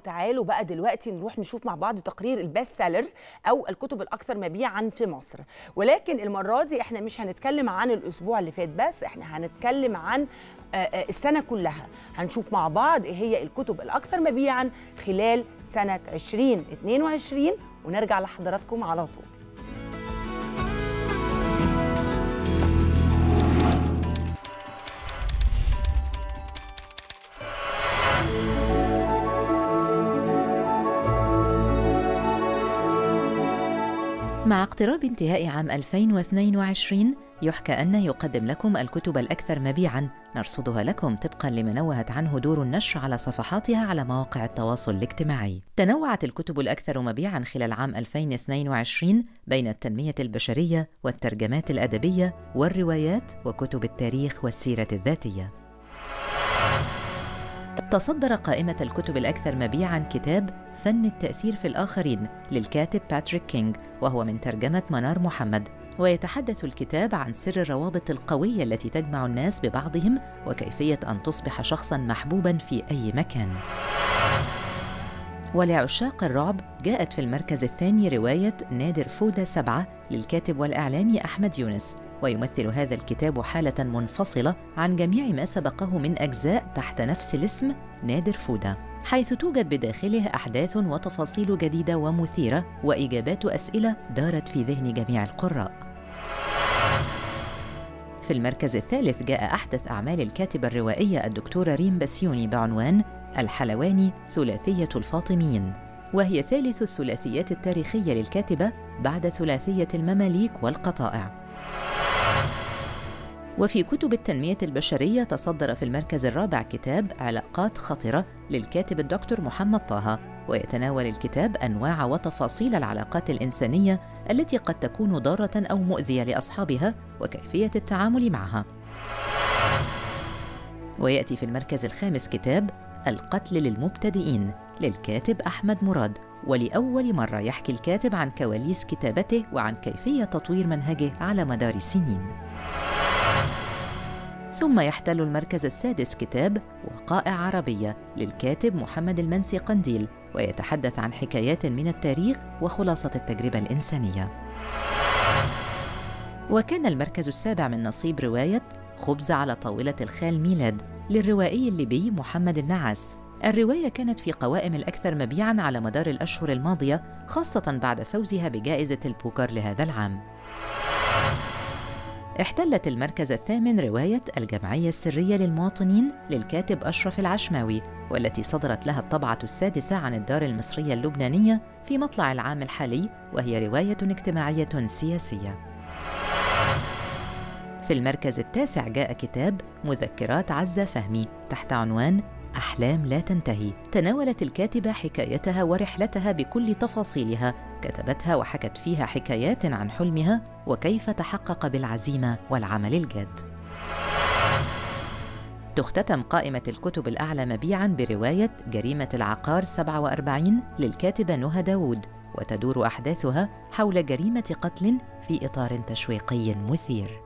تعالوا بقى دلوقتي نروح نشوف مع بعض تقرير ال best seller أو الكتب الأكثر مبيعا في مصر. ولكن المرة دي إحنا مش هنتكلم عن الأسبوع اللي فات بس إحنا هنتكلم عن آه، آه، السنة كلها. هنشوف مع بعض إيه هي الكتب الأكثر مبيعا خلال سنة 2022 ونرجع لحضراتكم على طول. مع اقتراب انتهاء عام 2022 يحكى أن يقدم لكم الكتب الأكثر مبيعاً نرصدها لكم طبقاً لما نوهت عنه دور النشر على صفحاتها على مواقع التواصل الاجتماعي. تنوعت الكتب الأكثر مبيعاً خلال عام 2022 بين التنمية البشرية والترجمات الأدبية والروايات وكتب التاريخ والسيرة الذاتية. تصدر قائمة الكتب الأكثر مبيعاً كتاب فن التأثير في الآخرين للكاتب باتريك كينغ وهو من ترجمة منار محمد. ويتحدث الكتاب عن سر الروابط القوية التي تجمع الناس ببعضهم وكيفية أن تصبح شخصاً محبوباً في أي مكان. ولعشاق الرعب جاءت في المركز الثاني رواية نادر فودة سبعة للكاتب والإعلامي أحمد يونس. ويمثل هذا الكتاب حالة منفصلة عن جميع ما سبقه من أجزاء تحت نفس الاسم نادر فودة حيث توجد بداخله أحداث وتفاصيل جديدة ومثيرة وإجابات أسئلة دارت في ذهن جميع القراء. في المركز الثالث جاء أحدث أعمال الكاتبة الروائية الدكتورة ريم بسيوني بعنوان الحلواني ثلاثية الفاطميين وهي ثالث الثلاثيات التاريخية للكاتبة بعد ثلاثية المماليك والقطائع. وفي كتب التنمية البشرية تصدر في المركز الرابع كتاب علاقات خطرة للكاتب الدكتور محمد طه ويتناول الكتاب أنواع وتفاصيل العلاقات الإنسانية التي قد تكون ضارة أو مؤذية لأصحابها وكيفية التعامل معها. ويأتي في المركز الخامس كتاب القتل للمبتدئين للكاتب أحمد مراد ولأول مرة يحكي الكاتب عن كواليس كتابته وعن كيفية تطوير منهجه على مدار السنين ثم يحتل المركز السادس كتاب وقائع عربية للكاتب محمد المنسي قنديل ويتحدث عن حكايات من التاريخ وخلاصة التجربة الإنسانية. وكان المركز السابع من نصيب رواية خبز على طاولة الخال ميلاد للروائي الليبي محمد النعاس. الرواية كانت في قوائم الأكثر مبيعاً على مدار الأشهر الماضية خاصة بعد فوزها بجائزة البوكر لهذا العام. احتلت المركز الثامن رواية الجمعية السرية للمواطنين للكاتب أشرف العشماوي والتي صدرت لها الطبعة السادسة عن الدار المصرية اللبنانية في مطلع العام الحالي وهي رواية اجتماعية سياسية. في المركز التاسع جاء كتاب مذكرات عزة فهمي تحت عنوان أحلام لا تنتهي. تناولت الكاتبة حكايتها ورحلتها بكل تفاصيلها. كتبتها وحكت فيها حكايات عن حلمها وكيف تحقق بالعزيمة والعمل الجاد. تختتم قائمة الكتب الأعلى مبيعاً برواية جريمة العقار 47 للكاتبة نهى داوود وتدور أحداثها حول جريمة قتل في إطار تشويقي مثير.